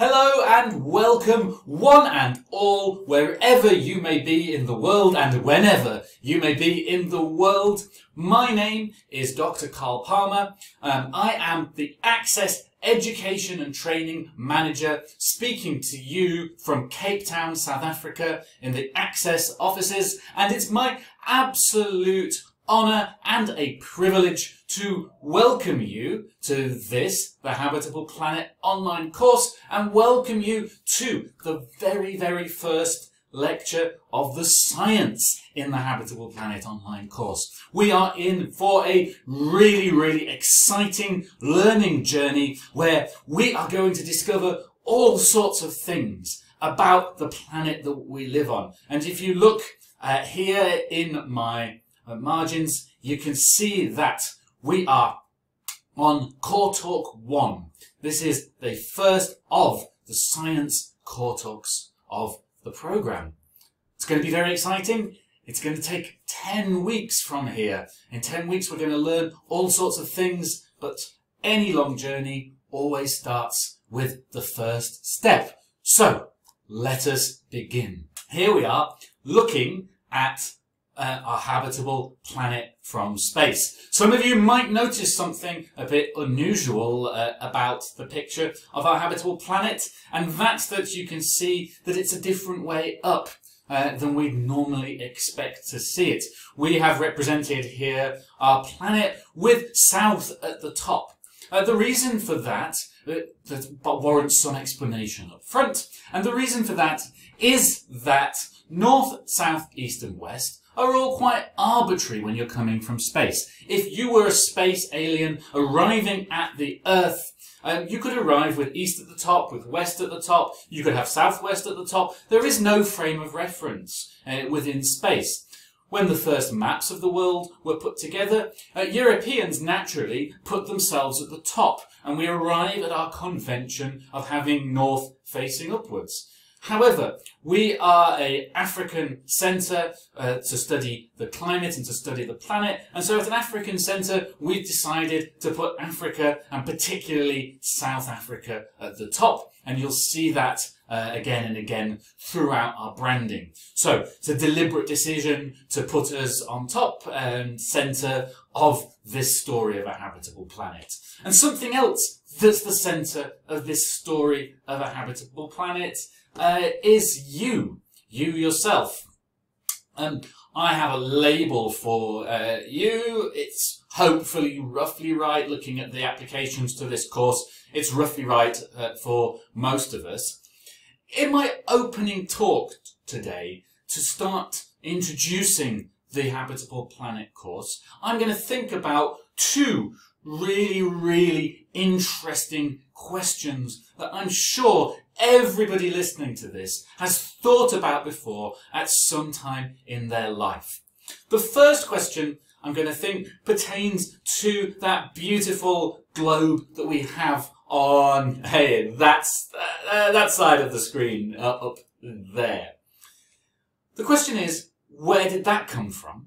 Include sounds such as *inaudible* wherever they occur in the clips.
Hello and welcome, one and all, wherever you may be in the world and whenever you may be in the world. My name is Dr. Carl Palmer. Um, I am the Access Education and Training Manager speaking to you from Cape Town, South Africa in the Access offices. And it's my absolute honour and a privilege to welcome you to this, the Habitable Planet online course, and welcome you to the very, very first lecture of the science in the Habitable Planet online course. We are in for a really, really exciting learning journey where we are going to discover all sorts of things about the planet that we live on. And if you look uh, here in my margins, you can see that we are on Core Talk 1. This is the first of the science core talks of the program. It's going to be very exciting. It's going to take 10 weeks from here. In 10 weeks, we're going to learn all sorts of things, but any long journey always starts with the first step. So let us begin. Here we are looking at uh, our habitable planet from space. Some of you might notice something a bit unusual uh, about the picture of our habitable planet, and that's that you can see that it's a different way up. Uh, than we'd normally expect to see it. We have represented here our planet with south at the top. Uh, the reason for that, uh, that warrants some explanation up front, and the reason for that is that north, south, east and west are all quite arbitrary when you're coming from space. If you were a space alien arriving at the Earth, um, you could arrive with east at the top, with west at the top, you could have southwest at the top. There is no frame of reference uh, within space. When the first maps of the world were put together, uh, Europeans naturally put themselves at the top, and we arrive at our convention of having north facing upwards. However, we are a African centre uh, to study the climate and to study the planet, and so as an African centre, we've decided to put Africa and particularly South Africa at the top, and you'll see that uh, again and again throughout our branding. So it's a deliberate decision to put us on top and centre of this story of a habitable planet. And something else that's the centre of this story of a habitable planet uh, is you, you yourself. And I have a label for uh, you. It's hopefully roughly right looking at the applications to this course. It's roughly right uh, for most of us. In my opening talk today, to start introducing the Habitable Planet course, I'm going to think about two really, really interesting questions that I'm sure everybody listening to this has thought about before at some time in their life. The first question I'm going to think pertains to that beautiful globe that we have on, hey, that's, uh, that side of the screen uh, up there. The question is, where did that come from?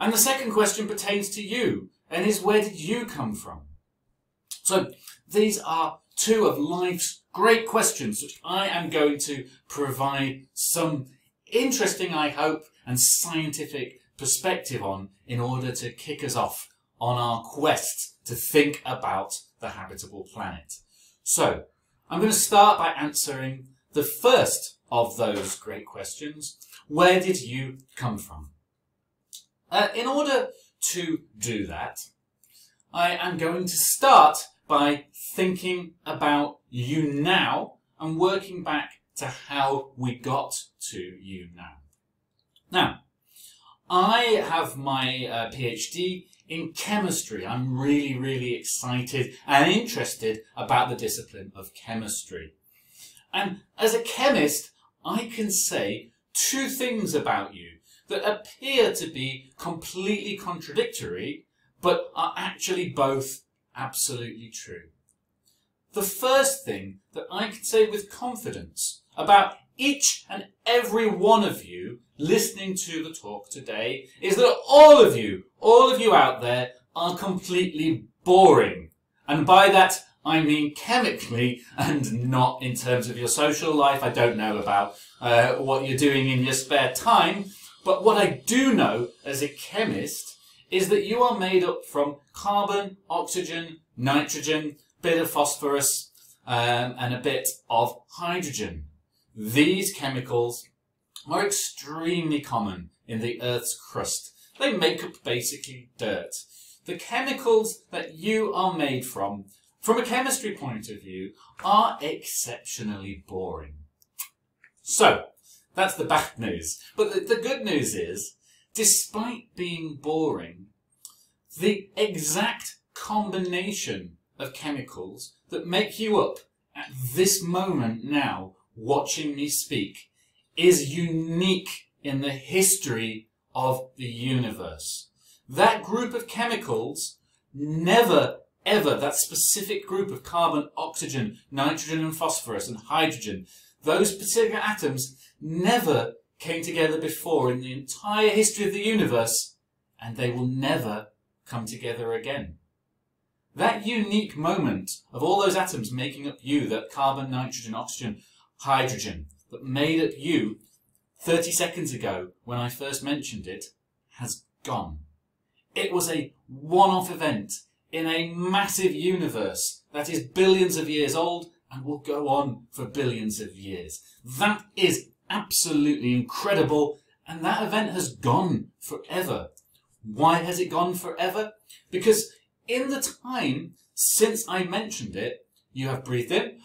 And the second question pertains to you and is where did you come from? So these are two of life's great questions which I am going to provide some interesting, I hope, and scientific perspective on in order to kick us off on our quest to think about the habitable planet. So, I'm going to start by answering the first of those great questions. Where did you come from? Uh, in order to do that, I am going to start by thinking about you now and working back to how we got to you now. Now, I have my uh, PhD in chemistry. I'm really, really excited and interested about the discipline of chemistry. And as a chemist, I can say two things about you that appear to be completely contradictory, but are actually both absolutely true. The first thing that I can say with confidence about each and every one of you listening to the talk today is that all of you, all of you out there are completely boring. And by that, I mean chemically and not in terms of your social life. I don't know about uh, what you're doing in your spare time, but what I do know as a chemist is that you are made up from carbon, oxygen, nitrogen, bit of phosphorus, um, and a bit of hydrogen. These chemicals are extremely common in the Earth's crust. They make up basically dirt. The chemicals that you are made from, from a chemistry point of view, are exceptionally boring. So, that's the bad news. But the, the good news is, despite being boring, the exact combination of chemicals that make you up at this moment now, watching me speak, is unique in the history of the universe. That group of chemicals never ever, that specific group of carbon, oxygen, nitrogen and phosphorus and hydrogen, those particular atoms never came together before in the entire history of the universe and they will never come together again. That unique moment of all those atoms making up you, that carbon, nitrogen, oxygen, hydrogen, that made up you 30 seconds ago when I first mentioned it, has gone. It was a one-off event in a massive universe that is billions of years old and will go on for billions of years. That is absolutely incredible and that event has gone forever. Why has it gone forever? Because in the time since I mentioned it, you have breathed in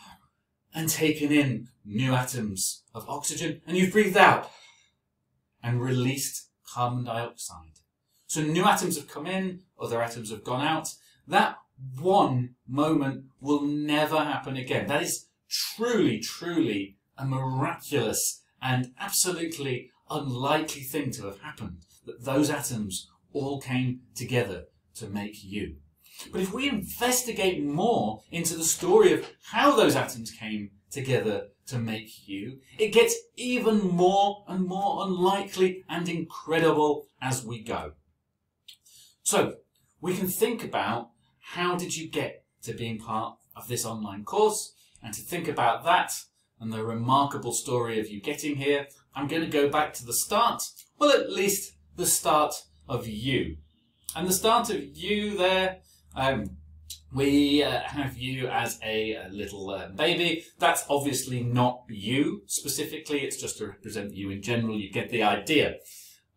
and taken in new atoms of oxygen, and you've breathed out and released carbon dioxide. So new atoms have come in, other atoms have gone out. That one moment will never happen again. That is truly, truly a miraculous and absolutely unlikely thing to have happened. That those atoms all came together to make you. But if we investigate more into the story of how those atoms came together to make you, it gets even more and more unlikely and incredible as we go. So, we can think about how did you get to being part of this online course, and to think about that and the remarkable story of you getting here, I'm going to go back to the start, well at least the start of you. And the start of you there, um, we uh, have you as a, a little uh, baby. That's obviously not you specifically, it's just to represent you in general, you get the idea.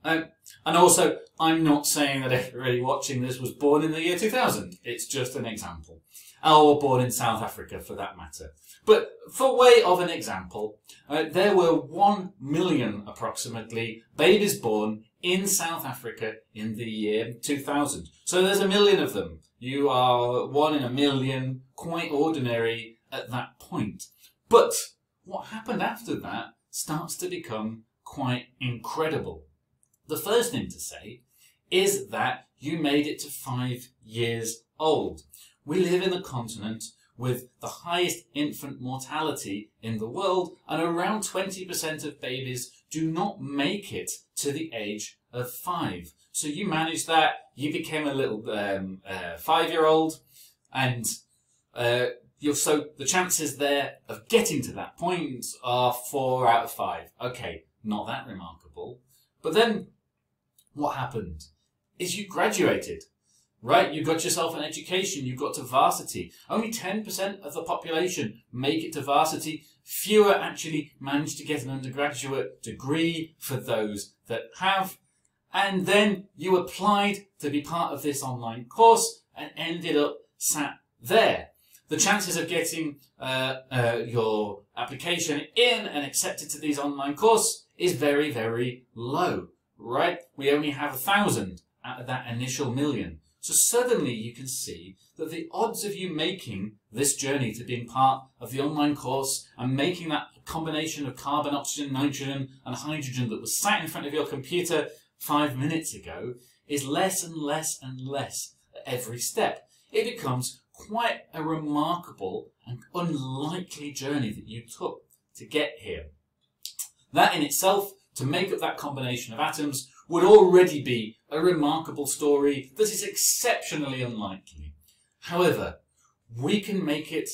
Um, and also, I'm not saying that everybody watching this was born in the year 2000. It's just an example. Or born in South Africa, for that matter. But for way of an example, uh, there were 1 million approximately babies born in South Africa in the year 2000. So there's a million of them. You are one in a million, quite ordinary at that point. But what happened after that starts to become quite incredible. The first thing to say is that you made it to five years old. We live in a continent with the highest infant mortality in the world, and around 20% of babies do not make it to the age of five. So you managed that, you became a little um, uh, five-year-old, and uh, you're, so the chances there of getting to that point are four out of five. Okay, not that remarkable. But then what happened is you graduated right? You've got yourself an education, you've got to varsity. Only 10% of the population make it to varsity. Fewer actually manage to get an undergraduate degree for those that have. And then you applied to be part of this online course and ended up sat there. The chances of getting uh, uh, your application in and accepted to these online course is very, very low, right? We only have a thousand out of that initial million. So suddenly you can see that the odds of you making this journey to being part of the online course and making that combination of carbon, oxygen, nitrogen and hydrogen that was sat in front of your computer five minutes ago is less and less and less at every step. It becomes quite a remarkable and unlikely journey that you took to get here. That in itself, to make up that combination of atoms, would already be a remarkable story that is exceptionally unlikely. However, we can make it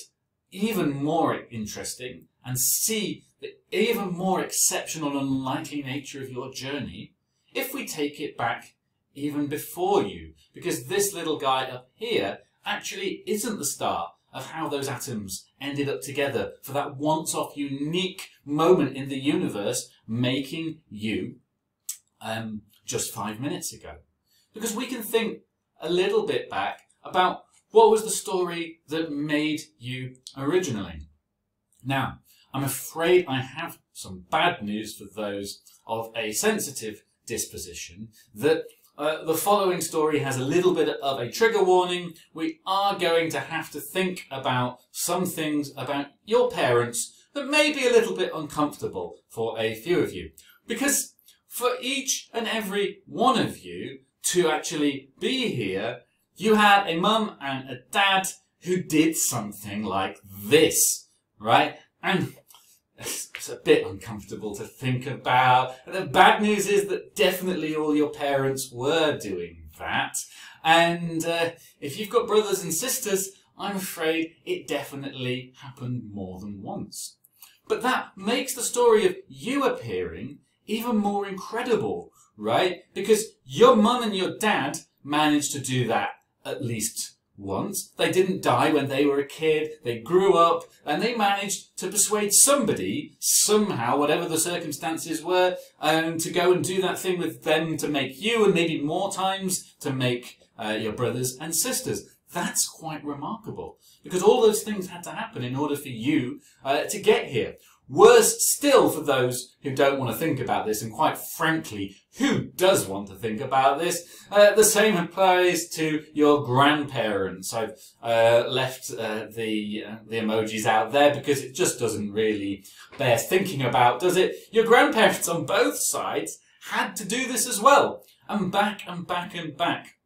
even more interesting and see the even more exceptional and unlikely nature of your journey if we take it back even before you. Because this little guy up here actually isn't the start of how those atoms ended up together for that once-off unique moment in the universe making you um, just five minutes ago. Because we can think a little bit back about what was the story that made you originally. Now, I'm afraid I have some bad news for those of a sensitive disposition that uh, the following story has a little bit of a trigger warning. We are going to have to think about some things about your parents that may be a little bit uncomfortable for a few of you. Because for each and every one of you to actually be here, you had a mum and a dad who did something like this, right? And it's a bit uncomfortable to think about. The bad news is that definitely all your parents were doing that. And uh, if you've got brothers and sisters, I'm afraid it definitely happened more than once. But that makes the story of you appearing even more incredible, right? Because your mum and your dad managed to do that at least once. They didn't die when they were a kid. They grew up and they managed to persuade somebody, somehow, whatever the circumstances were, um, to go and do that thing with them to make you and maybe more times to make uh, your brothers and sisters. That's quite remarkable because all those things had to happen in order for you uh, to get here. Worse still for those who don't want to think about this, and quite frankly, who does want to think about this? Uh, the same applies to your grandparents. I've uh, left uh, the uh, the emojis out there because it just doesn't really bear thinking about, does it? Your grandparents on both sides had to do this as well, and back and back and back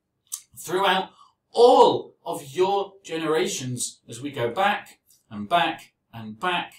throughout all of your generations as we go back and back and back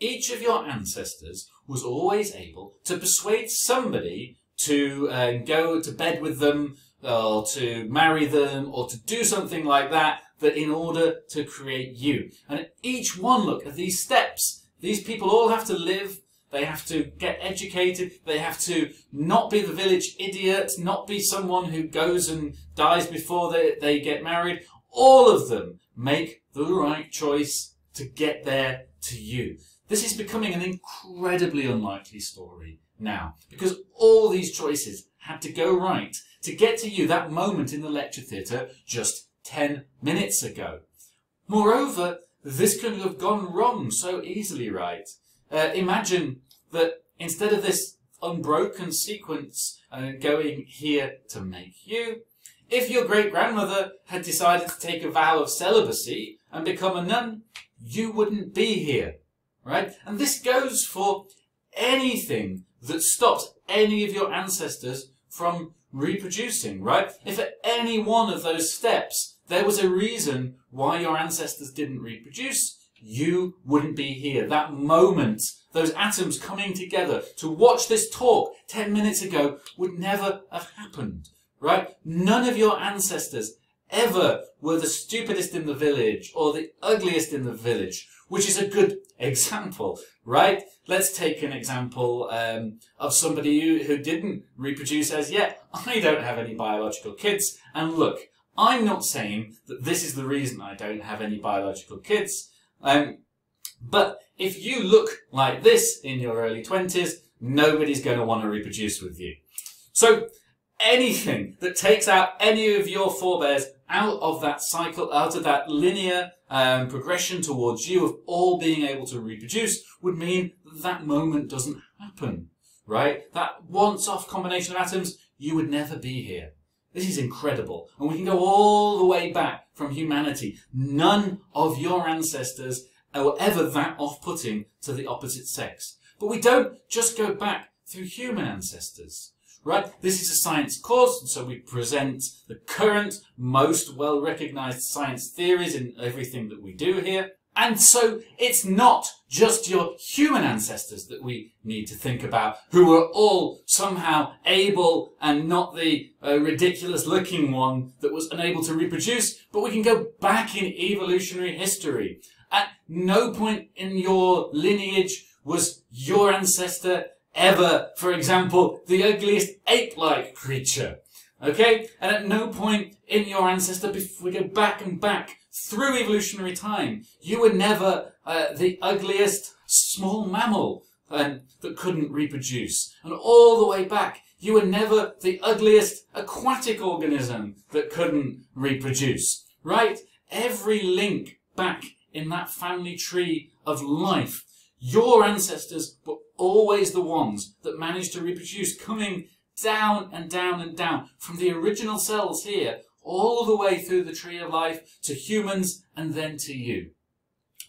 each of your ancestors was always able to persuade somebody to uh, go to bed with them or to marry them or to do something like that that in order to create you. And each one look at these steps. These people all have to live they have to get educated. They have to not be the village idiot, not be someone who goes and dies before they, they get married. All of them make the right choice to get there to you. This is becoming an incredibly unlikely story now because all these choices had to go right to get to you that moment in the lecture theatre just 10 minutes ago. Moreover, this could have gone wrong so easily, right? Uh, imagine that instead of this unbroken sequence uh, going here to make you, if your great grandmother had decided to take a vow of celibacy and become a nun, you wouldn't be here right? And this goes for anything that stops any of your ancestors from reproducing, right? If at any one of those steps there was a reason why your ancestors didn't reproduce, you wouldn't be here. That moment, those atoms coming together to watch this talk 10 minutes ago would never have happened, right? None of your ancestors ever were the stupidest in the village or the ugliest in the village, which is a good example, right? Let's take an example um, of somebody who, who didn't reproduce as yet. I don't have any biological kids, and look, I'm not saying that this is the reason I don't have any biological kids, um, but if you look like this in your early 20s, nobody's going to want to reproduce with you. So anything that takes out any of your forebears out of that cycle, out of that linear um, progression towards you of all being able to reproduce would mean that, that moment doesn't happen, right? That once-off combination of atoms, you would never be here. This is incredible. And we can go all the way back from humanity. None of your ancestors were ever that off-putting to the opposite sex. But we don't just go back through human ancestors right? This is a science course, and so we present the current, most well-recognized science theories in everything that we do here. And so it's not just your human ancestors that we need to think about, who were all somehow able and not the uh, ridiculous looking one that was unable to reproduce, but we can go back in evolutionary history. At no point in your lineage was your ancestor ever, for example, the ugliest ape-like creature. Okay? And at no point in your ancestor, if we go back and back through evolutionary time, you were never uh, the ugliest small mammal um, that couldn't reproduce. And all the way back, you were never the ugliest aquatic organism that couldn't reproduce. Right? Every link back in that family tree of life, your ancestors were always the ones that manage to reproduce, coming down and down and down from the original cells here all the way through the tree of life to humans and then to you.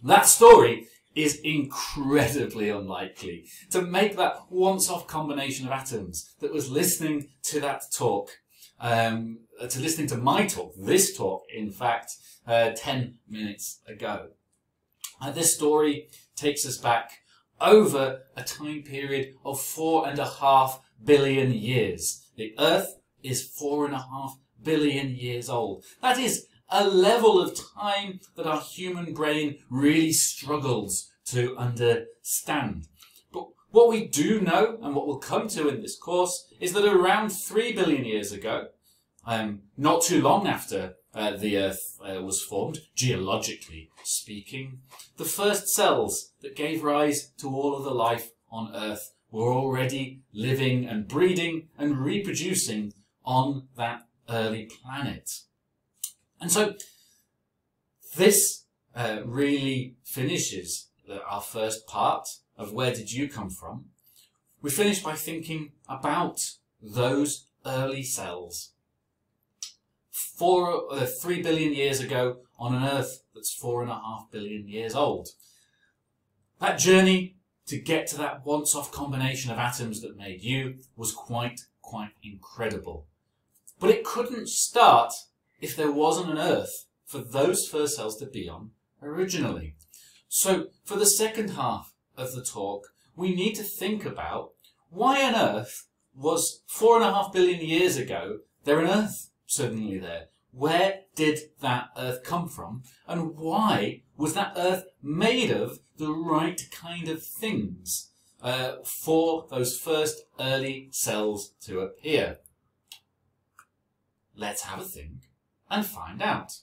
That story is incredibly unlikely to make that once-off combination of atoms that was listening to that talk, um, to listening to my talk, this talk, in fact, uh, 10 minutes ago. Uh, this story takes us back over a time period of four and a half billion years. The Earth is four and a half billion years old. That is a level of time that our human brain really struggles to understand. But what we do know, and what we'll come to in this course, is that around 3 billion years ago, um, not too long after uh, the Earth uh, was formed, geologically speaking, the first cells that gave rise to all of the life on Earth were already living and breeding and reproducing on that early planet. And so this uh, really finishes our first part of where did you come from. We finish by thinking about those early cells. Four, uh, three billion years ago on an Earth that's four and a half billion years old. That journey to get to that once-off combination of atoms that made you was quite, quite incredible. But it couldn't start if there wasn't an Earth for those first cells to be on originally. So for the second half of the talk, we need to think about why on earth was four and a half billion years ago there an Earth suddenly there? Where did that Earth come from? And why was that Earth made of the right kind of things uh, for those first early cells to appear? Let's have a think and find out.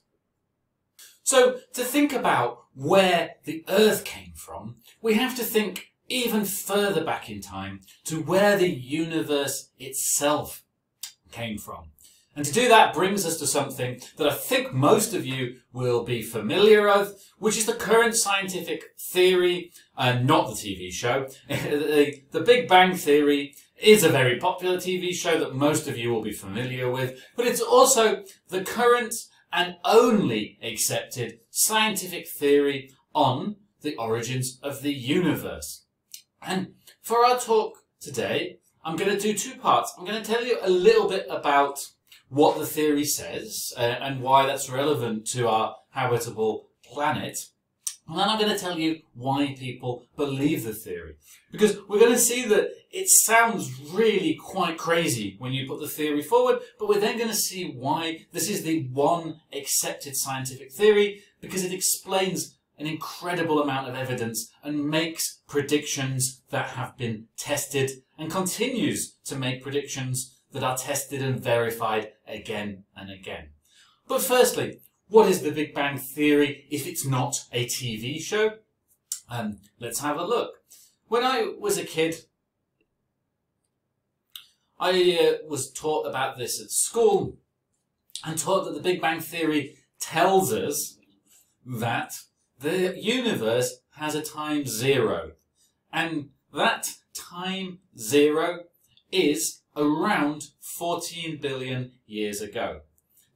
So, to think about where the Earth came from, we have to think even further back in time to where the universe itself came from. And to do that brings us to something that I think most of you will be familiar with, which is the current scientific theory, uh, not the TV show. *laughs* the, the Big Bang Theory is a very popular TV show that most of you will be familiar with, but it's also the current and only accepted scientific theory on the origins of the universe. And for our talk today, I'm going to do two parts. I'm going to tell you a little bit about what the theory says uh, and why that's relevant to our habitable planet. And then I'm going to tell you why people believe the theory. Because we're going to see that it sounds really quite crazy when you put the theory forward, but we're then going to see why this is the one accepted scientific theory, because it explains an incredible amount of evidence and makes predictions that have been tested and continues to make predictions that are tested and verified again and again. But firstly, what is the Big Bang Theory if it's not a TV show? Um, let's have a look. When I was a kid, I uh, was taught about this at school and taught that the Big Bang Theory tells us that the universe has a time zero. And that time zero is around 14 billion years ago.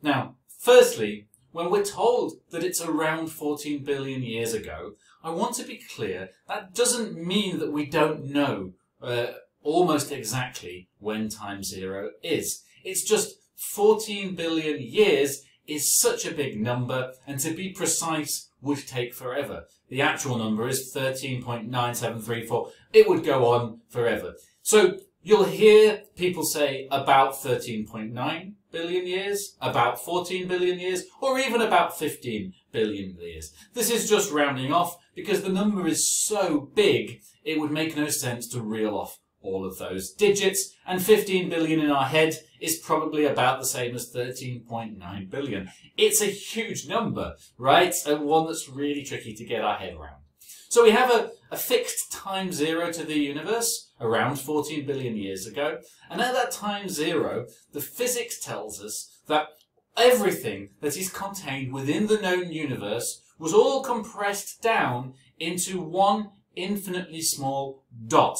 Now, firstly, when we're told that it's around 14 billion years ago, I want to be clear that doesn't mean that we don't know uh, almost exactly when time zero is. It's just 14 billion years is such a big number, and to be precise would take forever. The actual number is 13.9734. It would go on forever. So you'll hear people say about 13.9 billion years, about 14 billion years, or even about 15 billion years. This is just rounding off because the number is so big, it would make no sense to reel off all of those digits, and 15 billion in our head is probably about the same as 13.9 billion. It's a huge number, right? And one that's really tricky to get our head around. So we have a, a fixed time zero to the universe around 14 billion years ago, and at that time zero, the physics tells us that everything that is contained within the known universe was all compressed down into one infinitely small dot.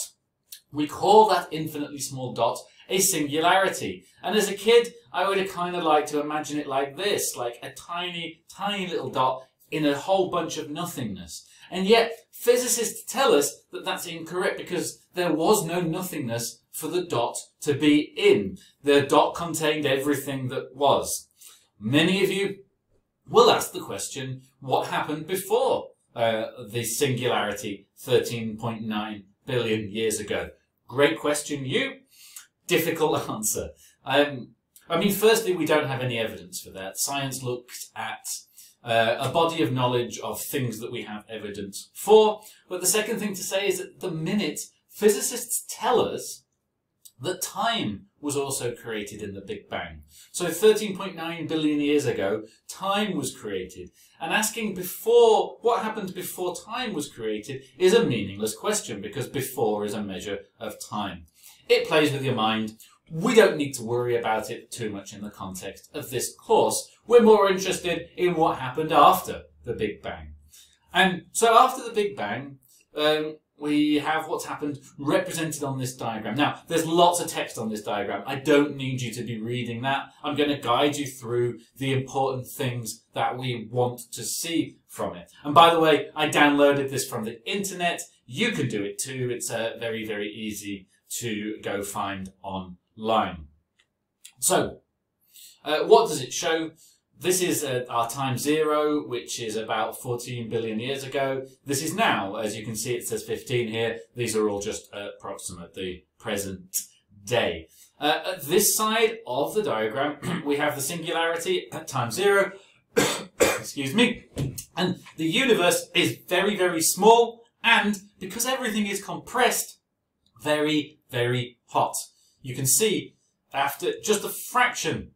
We call that infinitely small dot a singularity. And as a kid, I would have kind of liked to imagine it like this, like a tiny, tiny little dot in a whole bunch of nothingness. And yet, physicists tell us that that's incorrect because there was no nothingness for the dot to be in. The dot contained everything that was. Many of you will ask the question, what happened before uh, the singularity 13.9 billion years ago? Great question, you. Difficult *laughs* answer. Um, I mean, firstly, we don't have any evidence for that. Science looks at uh, a body of knowledge of things that we have evidence for. But the second thing to say is that the minute physicists tell us that time was also created in the Big Bang. So 13.9 billion years ago, time was created. And asking before, what happened before time was created is a meaningless question because before is a measure of time. It plays with your mind. We don't need to worry about it too much in the context of this course. We're more interested in what happened after the Big Bang. And so after the Big Bang, um, we have what's happened represented on this diagram. Now, there's lots of text on this diagram. I don't need you to be reading that. I'm going to guide you through the important things that we want to see from it. And by the way, I downloaded this from the internet. You can do it too. It's uh, very, very easy to go find online. So, uh, what does it show? This is our time zero, which is about 14 billion years ago. This is now, as you can see, it says 15 here. These are all just approximate, the present day. Uh, at this side of the diagram, *clears throat* we have the singularity at time zero. *coughs* Excuse me. And the universe is very, very small, and because everything is compressed, very, very hot. You can see after just a fraction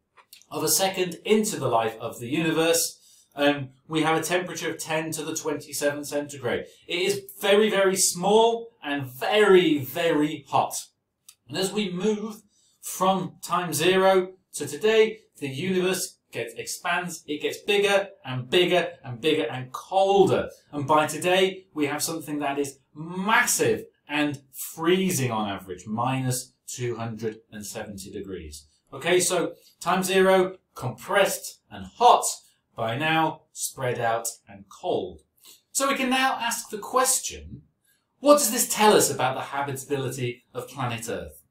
of a second into the life of the universe, um, we have a temperature of 10 to the 27 centigrade. It is very, very small and very, very hot. And as we move from time zero to today, the universe gets expands, it gets bigger and bigger and bigger and colder. And by today, we have something that is massive and freezing on average, minus 270 degrees. Okay, so time zero, compressed and hot, by now spread out and cold. So we can now ask the question, what does this tell us about the habitability of planet Earth?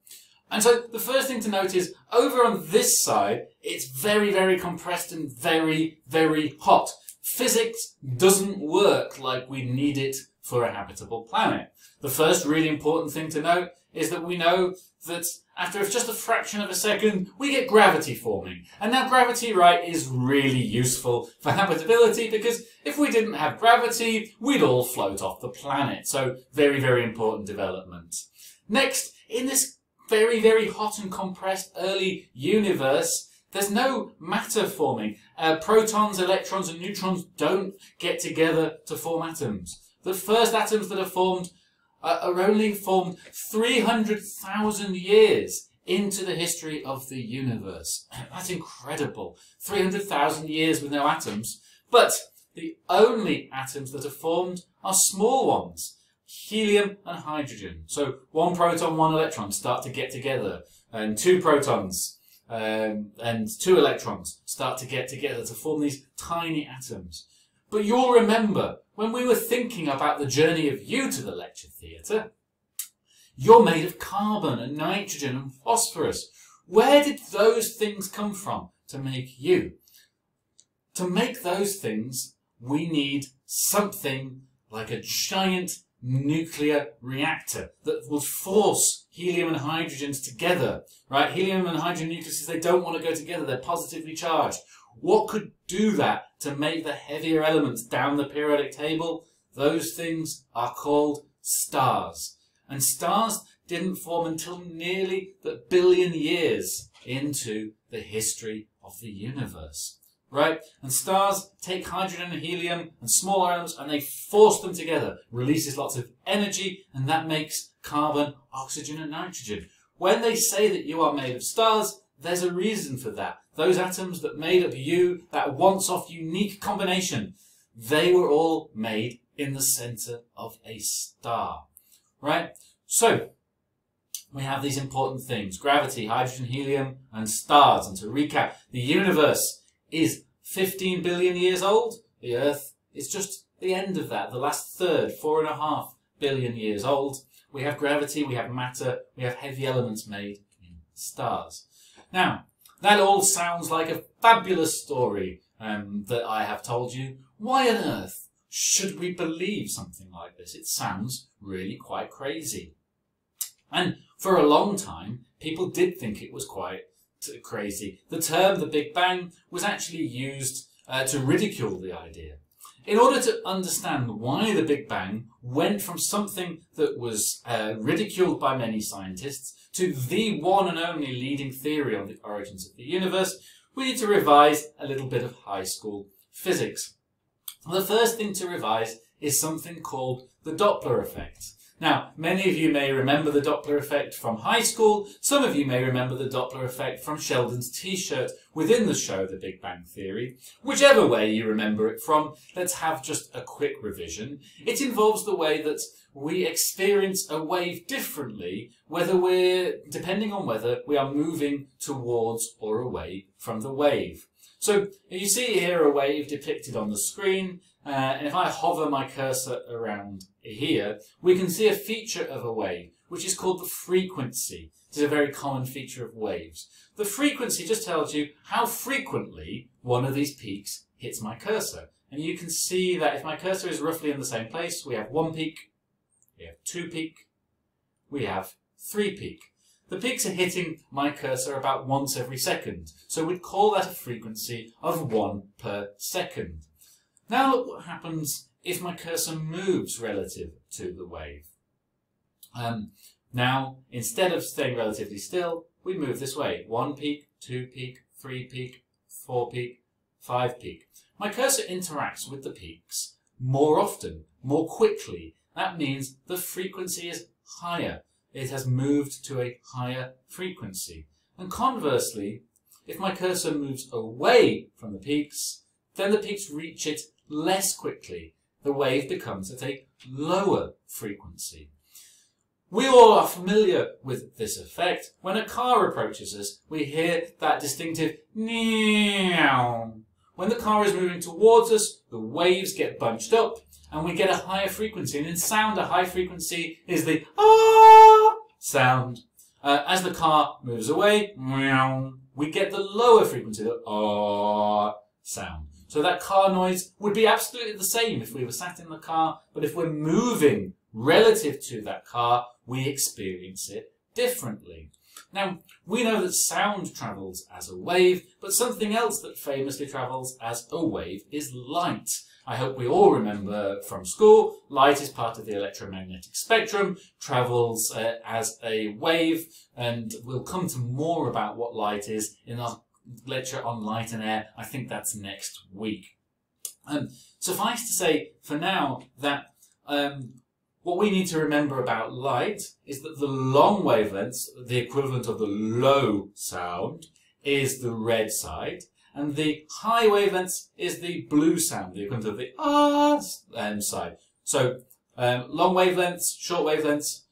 And so the first thing to note is over on this side, it's very, very compressed and very, very hot. Physics doesn't work like we need it for a habitable planet. The first really important thing to note is that we know that after just a fraction of a second, we get gravity forming. And now gravity, right, is really useful for habitability because if we didn't have gravity, we'd all float off the planet. So very, very important development. Next, in this very, very hot and compressed early universe, there's no matter forming. Uh, protons, electrons and neutrons don't get together to form atoms. The first atoms that are formed uh, are only formed 300,000 years into the history of the universe. *clears throat* That's incredible. 300,000 years with no atoms. But the only atoms that are formed are small ones. Helium and hydrogen. So one proton, one electron start to get together. And two protons um, and two electrons start to get together to form these tiny atoms. But you'll remember when we were thinking about the journey of you to the lecture theatre, you're made of carbon and nitrogen and phosphorus. Where did those things come from to make you? to make those things, we need something like a giant nuclear reactor that will force helium and hydrogens together, right? Helium and hydrogen nucleuses, they don't want to go together. They're positively charged. What could do that to make the heavier elements down the periodic table? Those things are called stars. And stars didn't form until nearly the billion years into the history of the universe. Right? And stars take hydrogen and helium and smaller atoms and they force them together, releases lots of energy, and that makes carbon, oxygen, and nitrogen. When they say that you are made of stars, there's a reason for that. Those atoms that made up you, that once off unique combination, they were all made in the center of a star. Right? So, we have these important things. Gravity, hydrogen, helium, and stars. And to recap, the universe is 15 billion years old. The Earth is just the end of that, the last third, four and a half billion years old. We have gravity, we have matter, we have heavy elements made in stars. Now, that all sounds like a fabulous story um, that I have told you. Why on earth should we believe something like this? It sounds really quite crazy. And for a long time, people did think it was quite crazy. The term the Big Bang was actually used uh, to ridicule the idea. In order to understand why the Big Bang went from something that was uh, ridiculed by many scientists to the one and only leading theory on the origins of the universe, we need to revise a little bit of high school physics. The first thing to revise is something called the Doppler effect. Now, many of you may remember the Doppler effect from high school. Some of you may remember the Doppler effect from Sheldon's t-shirt within the show The Big Bang Theory. Whichever way you remember it from, let's have just a quick revision. It involves the way that we experience a wave differently, whether we're, depending on whether we are moving towards or away from the wave. So you see here a wave depicted on the screen. Uh, and if I hover my cursor around here, we can see a feature of a wave, which is called the frequency. It is a very common feature of waves. The frequency just tells you how frequently one of these peaks hits my cursor. And you can see that if my cursor is roughly in the same place, we have one peak, we have two peak, we have three peak. The peaks are hitting my cursor about once every second, so we'd call that a frequency of one per second. Now look what happens if my cursor moves relative to the wave. Um, now, instead of staying relatively still, we move this way. One peak, two peak, three peak, four peak, five peak. My cursor interacts with the peaks more often, more quickly. That means the frequency is higher. It has moved to a higher frequency. And conversely, if my cursor moves away from the peaks, then the peaks reach it less quickly, the wave becomes at a lower frequency. We all are familiar with this effect. When a car approaches us, we hear that distinctive meow. When the car is moving towards us, the waves get bunched up and we get a higher frequency. And in sound, a high frequency is the ah sound. Uh, as the car moves away, meow, we get the lower frequency, the ah sound. So that car noise would be absolutely the same if we were sat in the car, but if we're moving relative to that car, we experience it differently. Now, we know that sound travels as a wave, but something else that famously travels as a wave is light. I hope we all remember from school, light is part of the electromagnetic spectrum, travels uh, as a wave, and we'll come to more about what light is in our lecture on light and air. I think that's next week. Um, suffice to say, for now, that um, what we need to remember about light is that the long wavelengths, the equivalent of the low sound, is the red side, and the high wavelengths is the blue sound, the equivalent of the ah um, side. So um, long wavelengths, short wavelengths,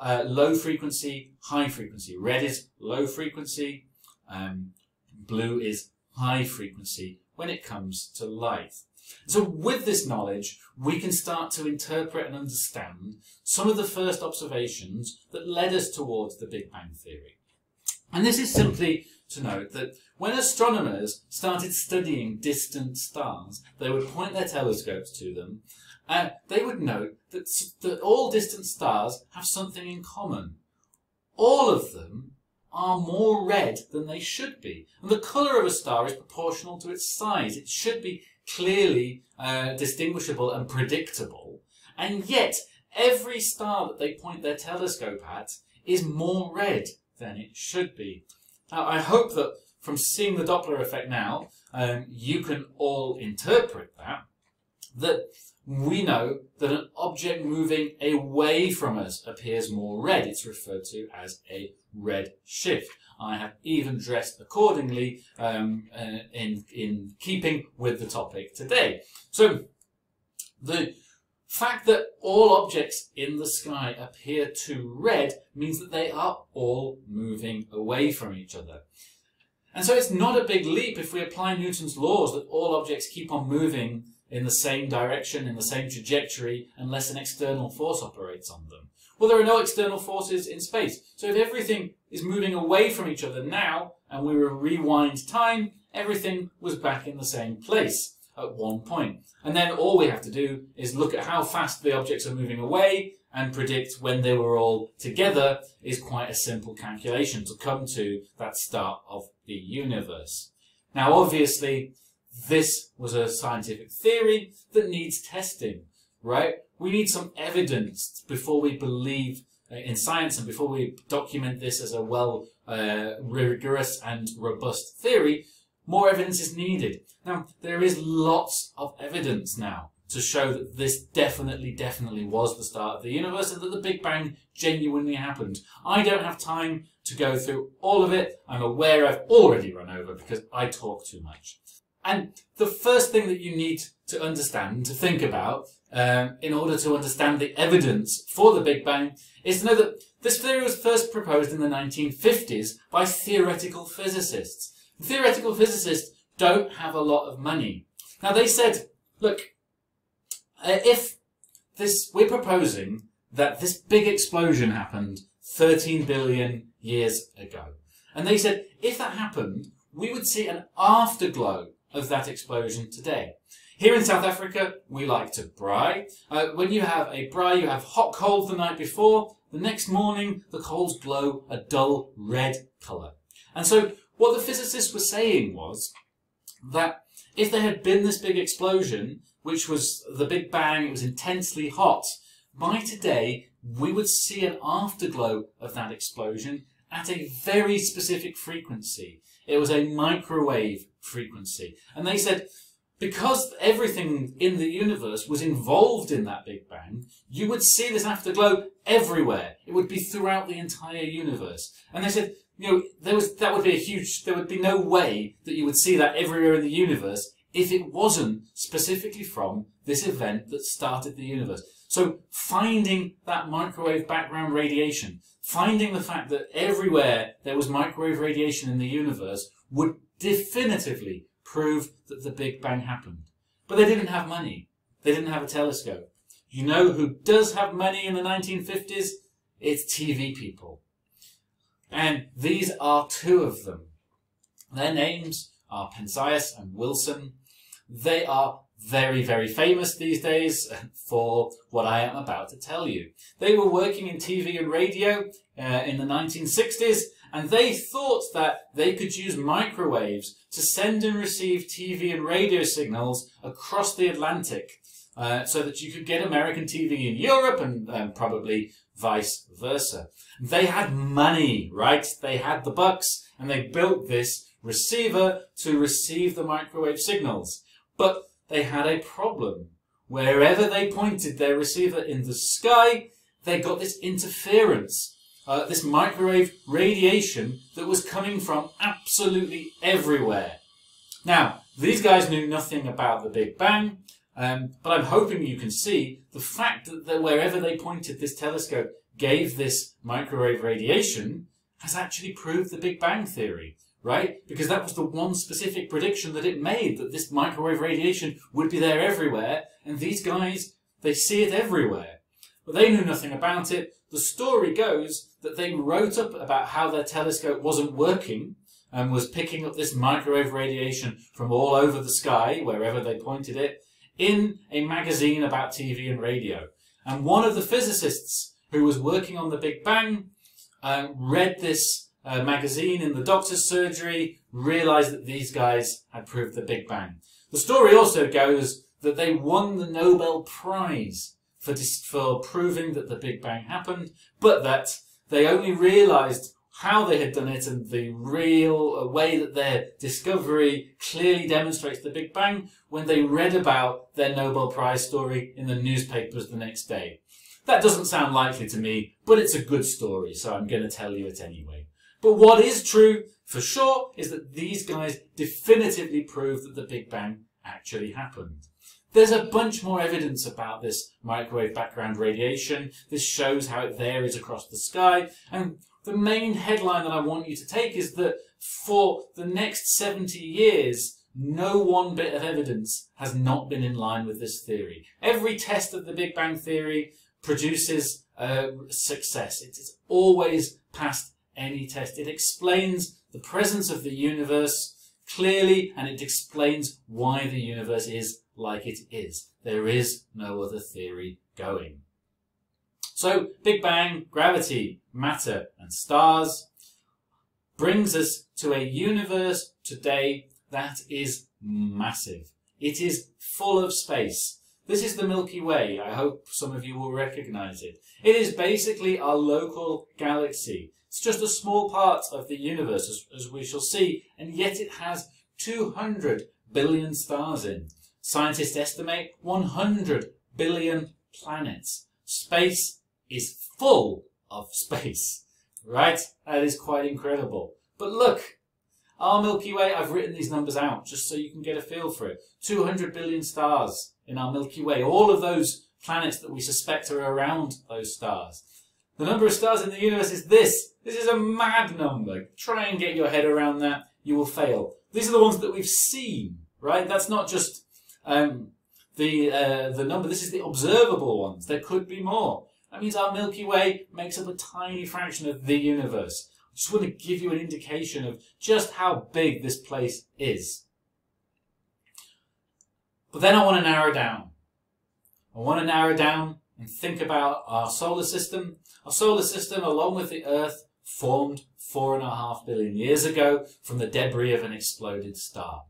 uh, low frequency, high frequency. Red is low frequency, um, blue is high frequency when it comes to light. So with this knowledge, we can start to interpret and understand some of the first observations that led us towards the Big Bang Theory. And this is simply to note that when astronomers started studying distant stars, they would point their telescopes to them and they would note that, that all distant stars have something in common. All of them are more red than they should be. And the colour of a star is proportional to its size. It should be clearly uh, distinguishable and predictable. And yet, every star that they point their telescope at is more red than it should be. Now, I hope that from seeing the Doppler effect now, um, you can all interpret that, that we know that an object moving away from us appears more red. It's referred to as a red shift. I have even dressed accordingly um, uh, in, in keeping with the topic today. So, the fact that all objects in the sky appear to red means that they are all moving away from each other. And so it's not a big leap if we apply Newton's laws that all objects keep on moving in the same direction, in the same trajectory, unless an external force operates on them. Well, there are no external forces in space. So if everything is moving away from each other now, and we rewind time, everything was back in the same place at one point. And then all we have to do is look at how fast the objects are moving away and predict when they were all together is quite a simple calculation to come to that start of the universe. Now, obviously, this was a scientific theory that needs testing, right? We need some evidence before we believe uh, in science and before we document this as a well uh, rigorous and robust theory, more evidence is needed. Now, there is lots of evidence now to show that this definitely, definitely was the start of the universe and that the Big Bang genuinely happened. I don't have time to go through all of it. I'm aware I've already run over because I talk too much. And the first thing that you need to understand, to think about, um, in order to understand the evidence for the Big Bang, is to know that this theory was first proposed in the 1950s by theoretical physicists. Theoretical physicists don't have a lot of money. Now they said, look, uh, if this, we're proposing that this big explosion happened 13 billion years ago. And they said, if that happened, we would see an afterglow of that explosion today. Here in South Africa, we like to braai. Uh, when you have a braai, you have hot coals the night before. The next morning, the coals glow a dull red colour. And so what the physicists were saying was that if there had been this big explosion, which was the Big Bang, it was intensely hot, by today we would see an afterglow of that explosion at a very specific frequency. It was a microwave frequency. And they said, because everything in the universe was involved in that Big Bang, you would see this afterglow everywhere. It would be throughout the entire universe. And they said, you know, there was, that would be a huge, there would be no way that you would see that everywhere in the universe if it wasn't specifically from this event that started the universe. So finding that microwave background radiation, finding the fact that everywhere there was microwave radiation in the universe would definitively prove that the Big Bang happened. But they didn't have money. They didn't have a telescope. You know who does have money in the 1950s? It's TV people. And these are two of them. Their names are Penzias and Wilson. They are very, very famous these days *laughs* for what I am about to tell you. They were working in TV and radio uh, in the 1960s and they thought that they could use microwaves to send and receive TV and radio signals across the Atlantic uh, so that you could get American TV in Europe and um, probably vice versa. They had money, right? They had the bucks and they built this receiver to receive the microwave signals. But they had a problem. Wherever they pointed their receiver in the sky, they got this interference uh, this microwave radiation that was coming from absolutely everywhere. Now, these guys knew nothing about the Big Bang, um, but I'm hoping you can see the fact that, that wherever they pointed this telescope gave this microwave radiation has actually proved the Big Bang theory, right? Because that was the one specific prediction that it made, that this microwave radiation would be there everywhere, and these guys, they see it everywhere. But they knew nothing about it. The story goes that they wrote up about how their telescope wasn't working and was picking up this microwave radiation from all over the sky, wherever they pointed it, in a magazine about TV and radio. And one of the physicists who was working on the Big Bang uh, read this uh, magazine in the doctor's surgery, realized that these guys had proved the Big Bang. The story also goes that they won the Nobel Prize for, for proving that the Big Bang happened, but that they only realized how they had done it and the real uh, way that their discovery clearly demonstrates the Big Bang when they read about their Nobel Prize story in the newspapers the next day. That doesn't sound likely to me, but it's a good story, so I'm going to tell you it anyway. But what is true for sure is that these guys definitively prove that the Big Bang actually happened. There's a bunch more evidence about this microwave background radiation. This shows how it varies across the sky. And the main headline that I want you to take is that for the next 70 years, no one bit of evidence has not been in line with this theory. Every test of the Big Bang Theory produces uh, success. It is always passed any test. It explains the presence of the universe clearly and it explains why the universe is like it is. There is no other theory going. So, Big Bang, gravity, matter, and stars brings us to a universe today that is massive. It is full of space. This is the Milky Way. I hope some of you will recognize it. It is basically our local galaxy. It's just a small part of the universe, as, as we shall see, and yet it has 200 billion stars in. Scientists estimate 100 billion planets. Space is full of space, right? That is quite incredible. But look, our Milky Way, I've written these numbers out just so you can get a feel for it. 200 billion stars in our Milky Way. All of those planets that we suspect are around those stars. The number of stars in the universe is this. This is a mad number. Try and get your head around that. You will fail. These are the ones that we've seen, right? That's not just um, the uh, the number. This is the observable ones. There could be more. That means our Milky Way makes up a tiny fraction of the universe. I just want to give you an indication of just how big this place is. But then I want to narrow down. I want to narrow down and think about our solar system. Our solar system, along with the Earth, formed four and a half billion years ago from the debris of an exploded star.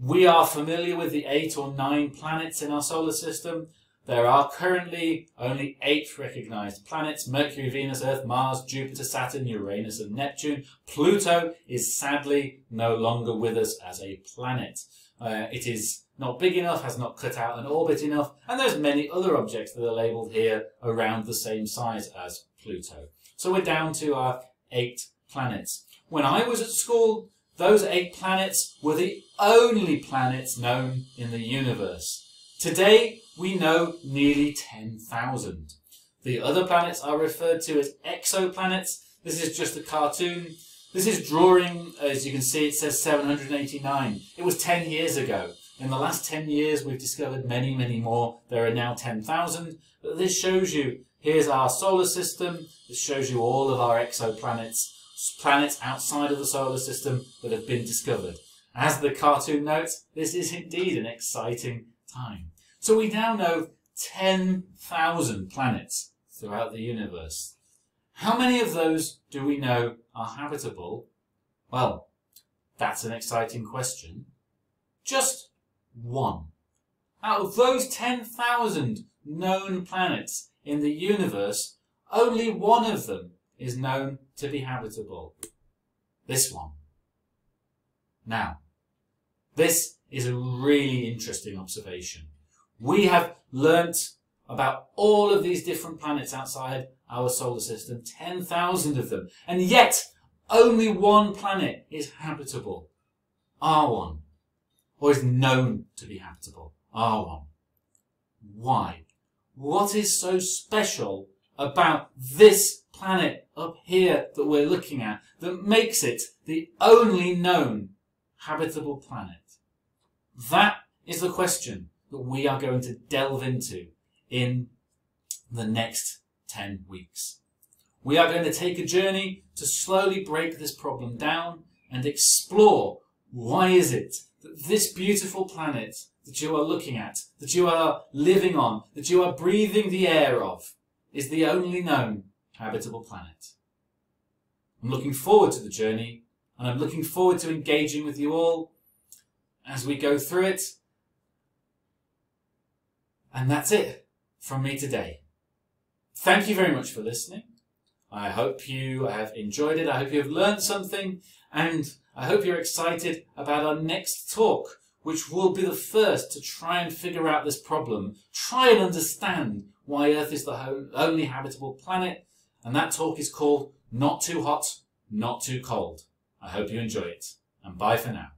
We are familiar with the eight or nine planets in our solar system. There are currently only eight recognized planets Mercury, Venus, Earth, Mars, Jupiter, Saturn, Uranus, and Neptune. Pluto is sadly no longer with us as a planet. Uh, it is not big enough, has not cut out an orbit enough, and there's many other objects that are labelled here around the same size as Pluto. So we're down to our eight planets. When I was at school, those eight planets were the only planets known in the universe. Today, we know nearly 10,000. The other planets are referred to as exoplanets. This is just a cartoon. This is drawing, as you can see, it says 789. It was 10 years ago. In the last 10 years, we've discovered many, many more. There are now 10,000. But this shows you, here's our solar system. This shows you all of our exoplanets, planets outside of the solar system that have been discovered. As the cartoon notes, this is indeed an exciting time. So we now know 10,000 planets throughout the universe. How many of those do we know are habitable? Well, that's an exciting question. Just one. Out of those 10,000 known planets in the universe, only one of them is known to be habitable. This one. Now, this is a really interesting observation. We have learnt about all of these different planets outside our solar system, 10,000 of them, and yet only one planet is habitable. Our one or is known to be habitable, R1. Why? What is so special about this planet up here that we're looking at that makes it the only known habitable planet? That is the question that we are going to delve into in the next 10 weeks. We are going to take a journey to slowly break this problem down and explore why is it that this beautiful planet that you are looking at, that you are living on, that you are breathing the air of, is the only known habitable planet. I'm looking forward to the journey and I'm looking forward to engaging with you all as we go through it. And that's it from me today. Thank you very much for listening. I hope you have enjoyed it. I hope you have learned something and I hope you're excited about our next talk, which will be the first to try and figure out this problem, try and understand why Earth is the only habitable planet. And that talk is called Not Too Hot, Not Too Cold. I hope you enjoy it and bye for now.